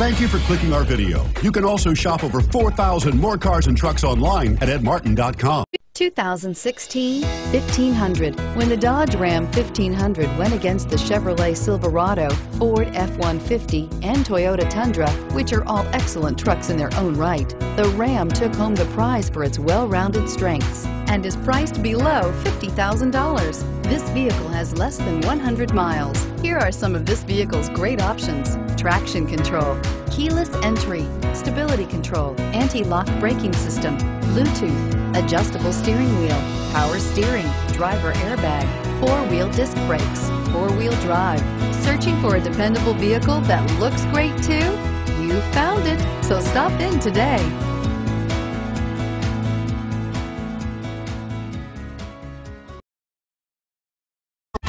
Thank you for clicking our video. You can also shop over 4,000 more cars and trucks online at edmartin.com. 2016 1500. When the Dodge Ram 1500 went against the Chevrolet Silverado, Ford F-150, and Toyota Tundra, which are all excellent trucks in their own right, the Ram took home the prize for its well-rounded strengths and is priced below $50,000. This vehicle has less than 100 miles. Here are some of this vehicle's great options. Traction control, keyless entry, stability control, anti-lock braking system, Bluetooth, adjustable steering wheel, power steering, driver airbag, four-wheel disc brakes, four-wheel drive. Searching for a dependable vehicle that looks great too? You found it, so stop in today.